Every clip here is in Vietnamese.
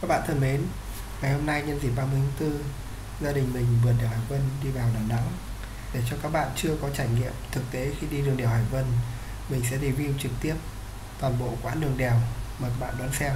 Các bạn thân mến, ngày hôm nay nhân dịp 30 tháng 4, gia đình mình vượt đèo Hải Vân đi vào Đà Nẵng. Để cho các bạn chưa có trải nghiệm thực tế khi đi đường đèo Hải Vân, mình sẽ review trực tiếp toàn bộ quãng đường đèo. Mời các bạn đón xem.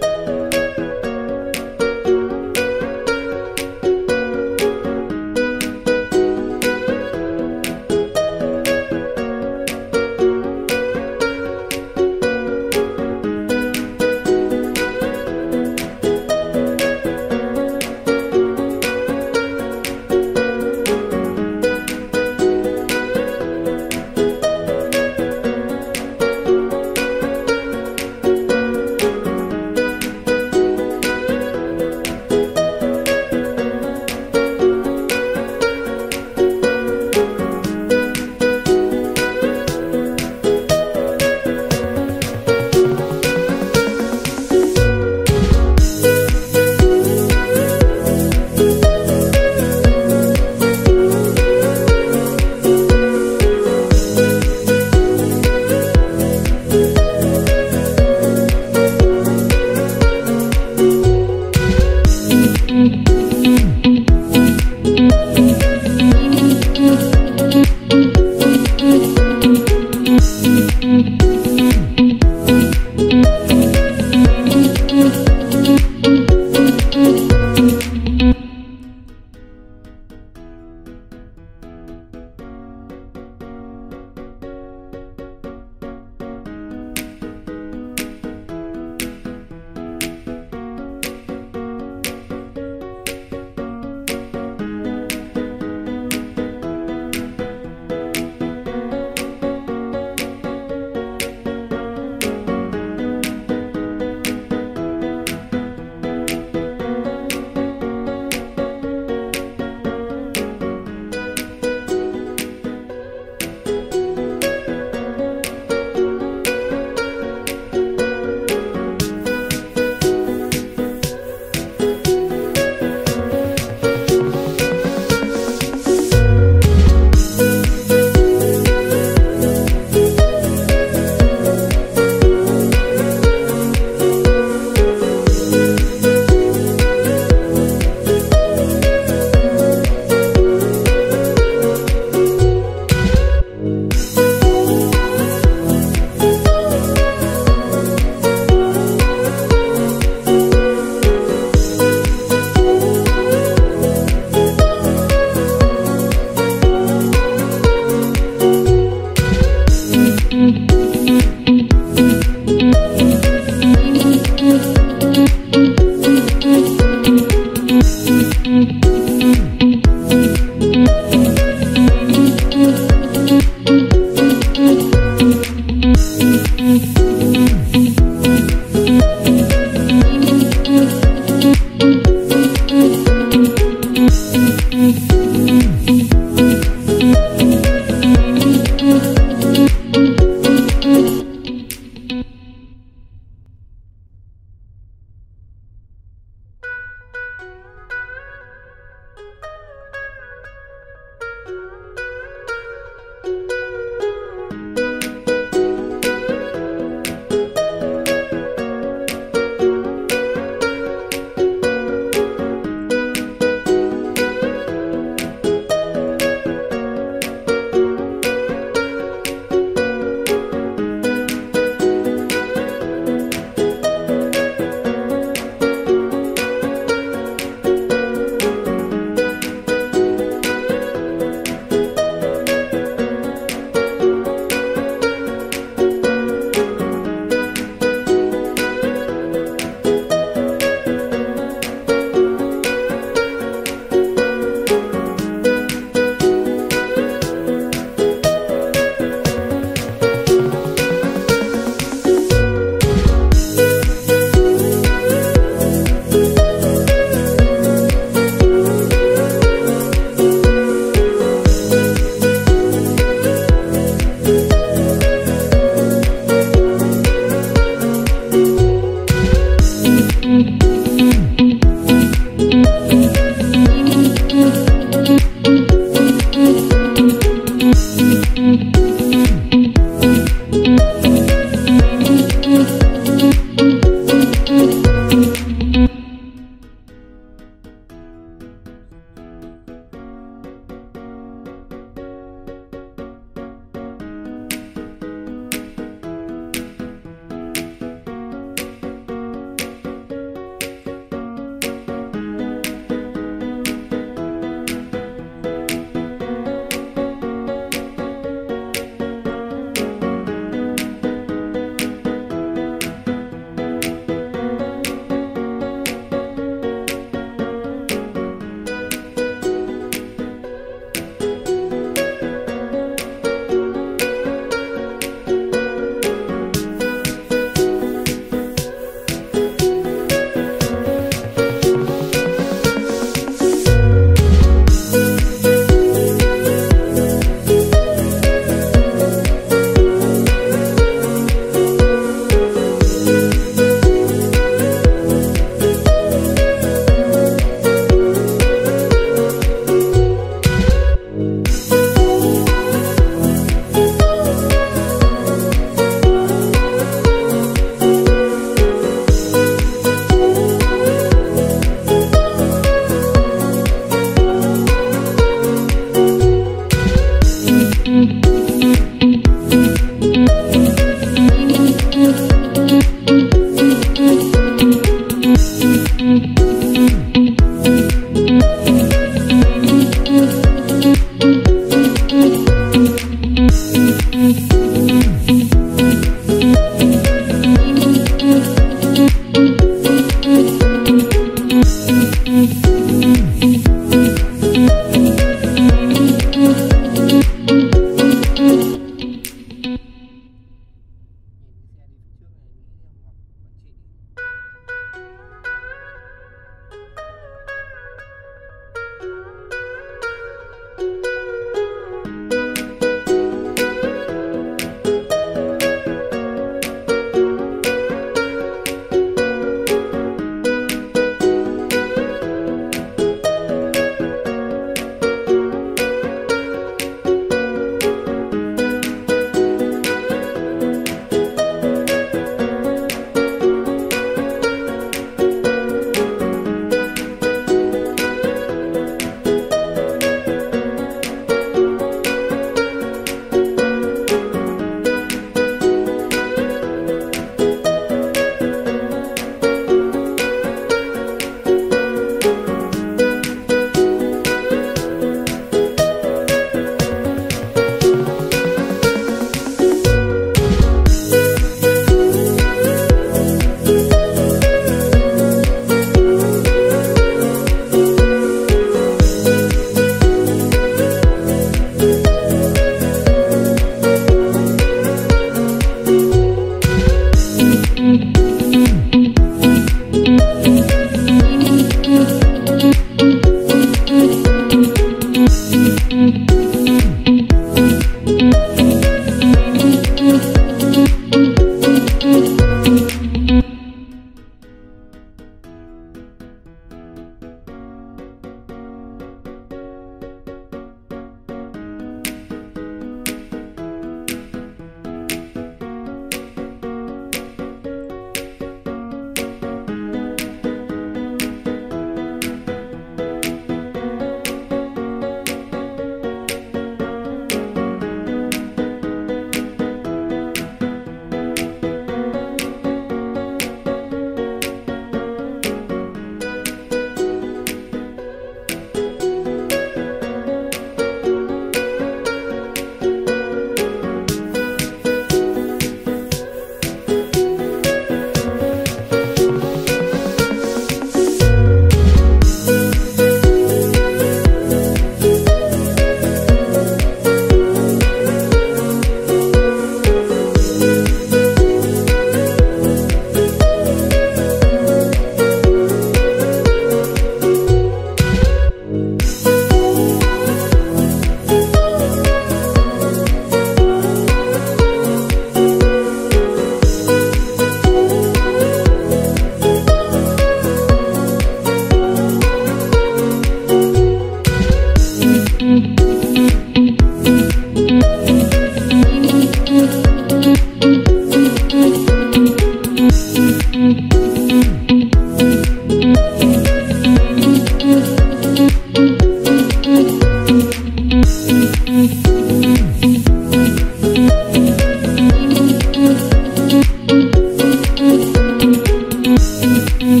Thank mm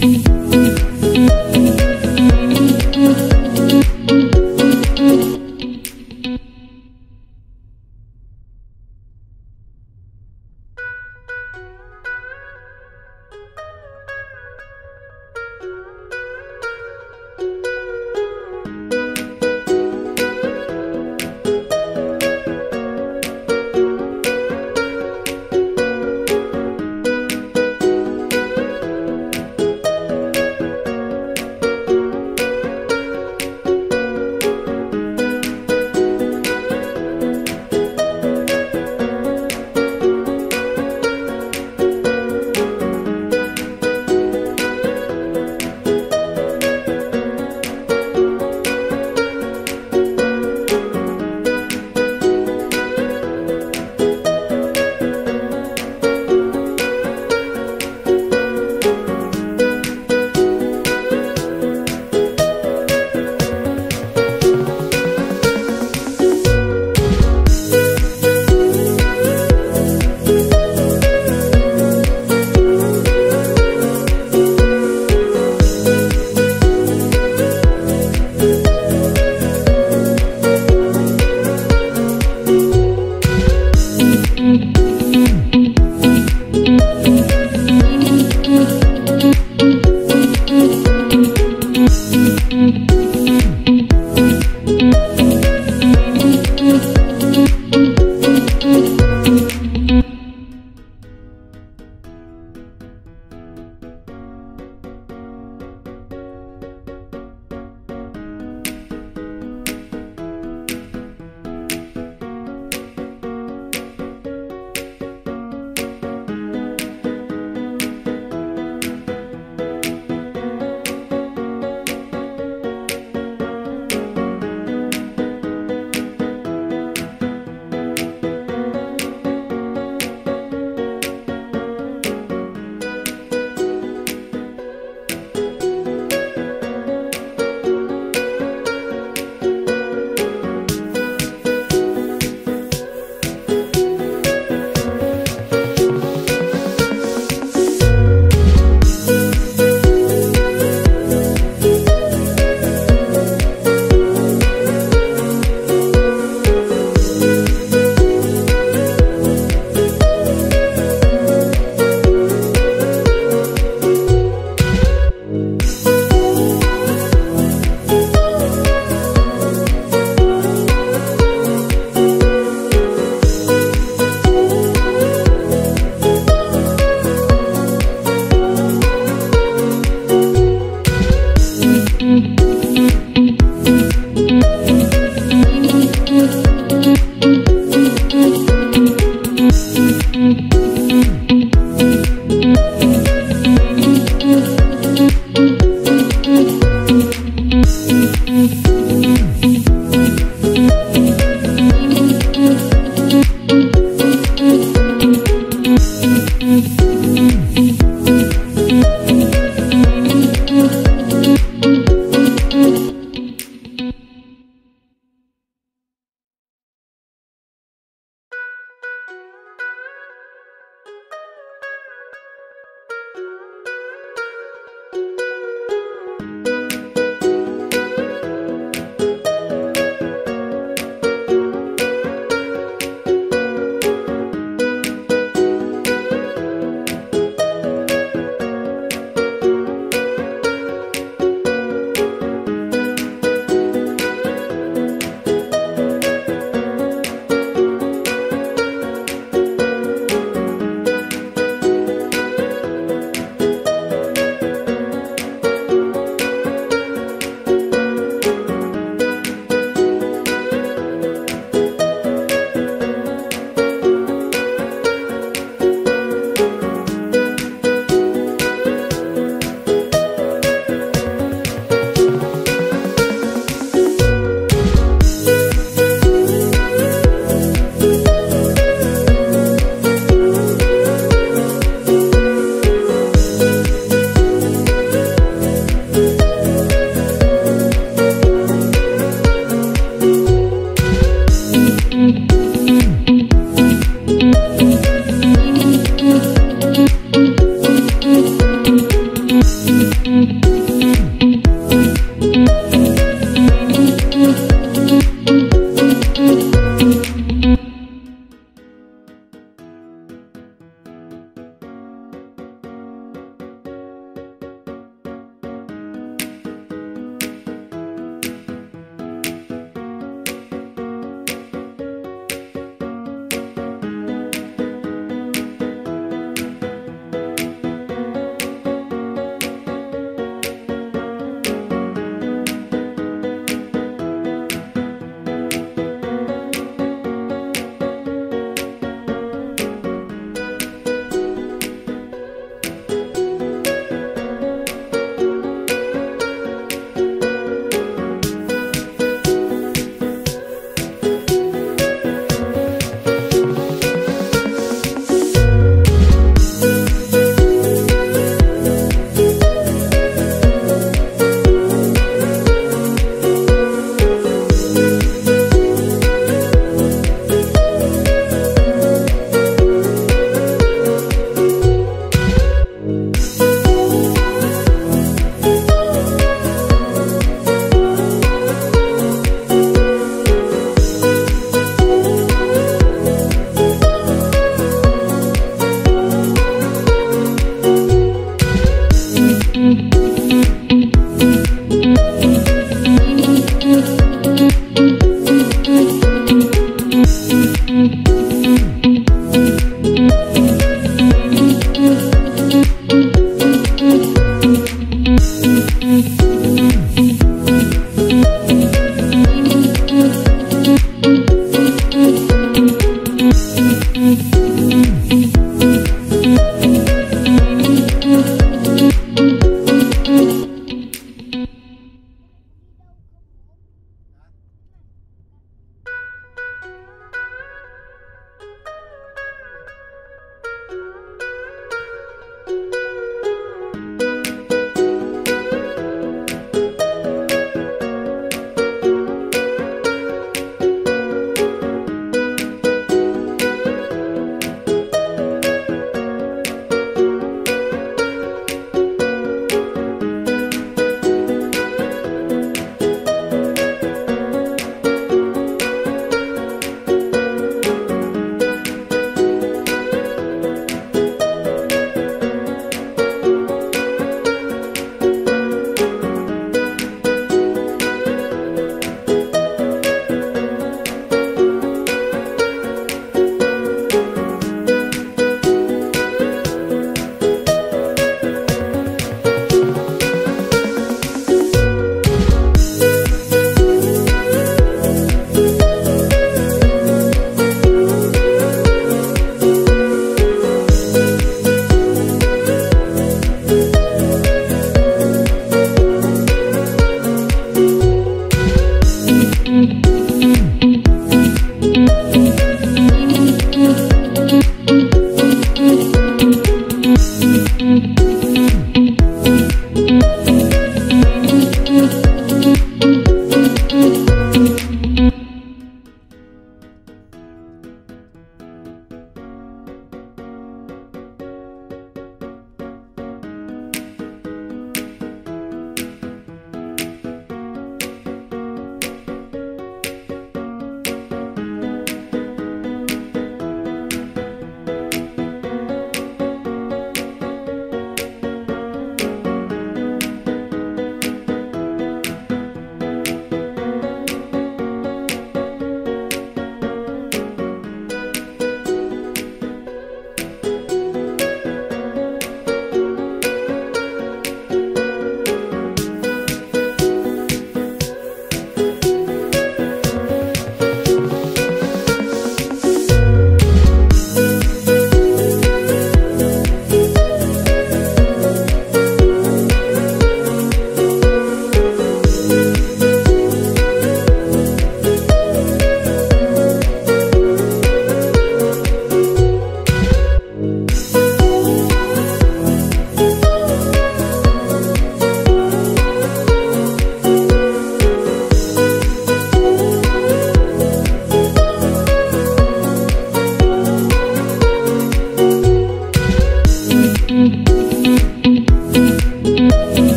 -hmm. you.